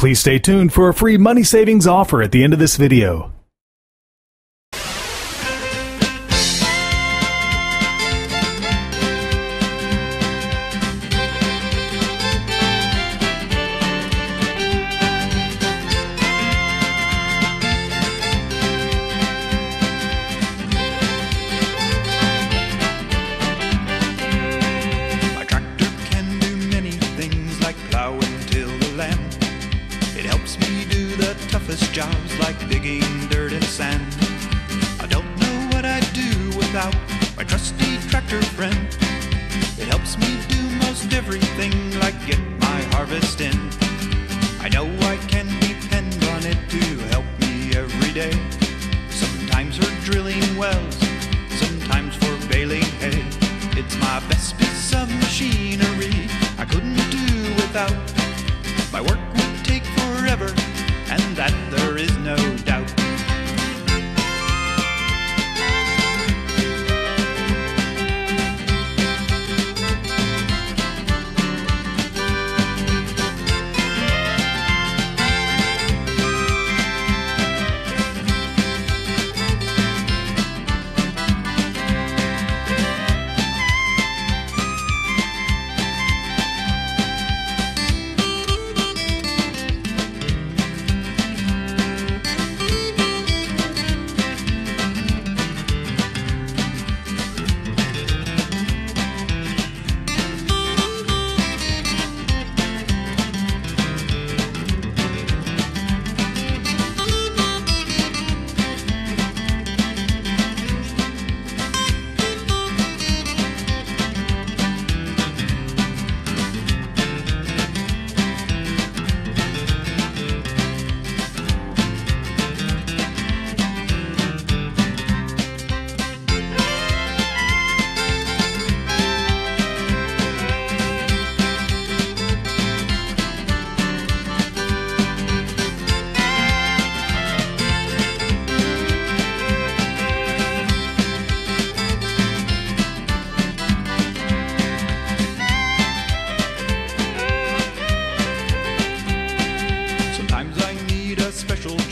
Please stay tuned for a free money savings offer at the end of this video. Helps me do the toughest jobs like digging dirt and sand. I don't know what I'd do without my trusty tractor friend. It helps me do most everything like get my harvest in. I know I can depend on it to help me every day. Sometimes for drilling wells, sometimes for baling hay. It's my best piece of machinery I couldn't do without. My work that there is no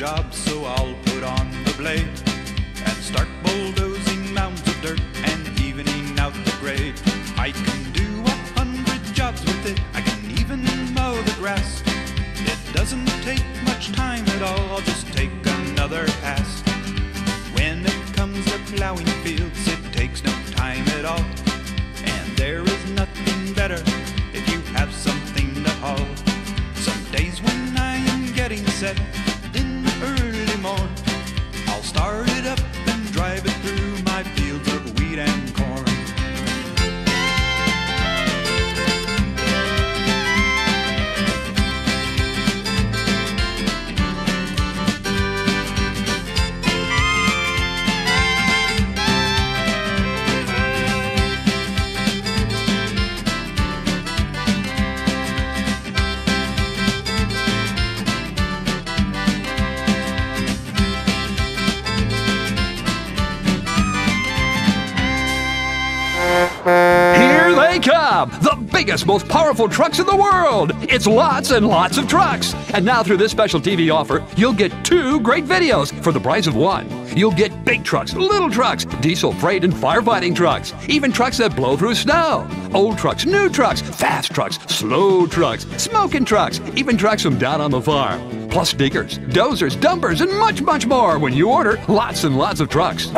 job, so I'll put on the blade and start bulldozing mounds of dirt and evening out the grade. I can do a hundred jobs with it, I can even mow the grass. It doesn't take much time at all, I'll just take another pass. When it comes to plowing fields, it takes no time at all. And there is nothing better if you have something to haul. Some days when I am getting set I'll start it up and drive it through The biggest, most powerful trucks in the world! It's lots and lots of trucks! And now, through this special TV offer, you'll get two great videos for the price of one. You'll get big trucks, little trucks, diesel, freight, and firefighting trucks, even trucks that blow through snow, old trucks, new trucks, fast trucks, slow trucks, smoking trucks, even trucks from down on the farm. Plus diggers, dozers, dumpers, and much, much more when you order lots and lots of trucks.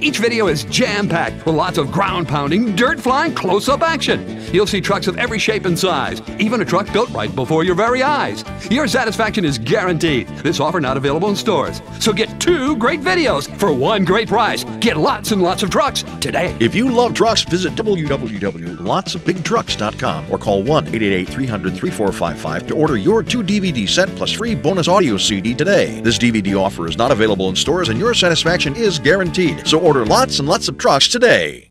Each video is jam packed with lots of ground pounding, dirt flying, close up action. You'll see trucks of every shape and size, even a truck built right before your very eyes. Your satisfaction is guaranteed. This offer not available in stores. So get two great videos for one great price. Get lots and lots of trucks today. If you love trucks, visit www.lotsofbigtrucks.com or call 1 888 300 3455 to order your two DVD set plus free bonus audio CD today. This DVD offer is not available in stores and your satisfaction is guaranteed. So order lots and lots of trucks today.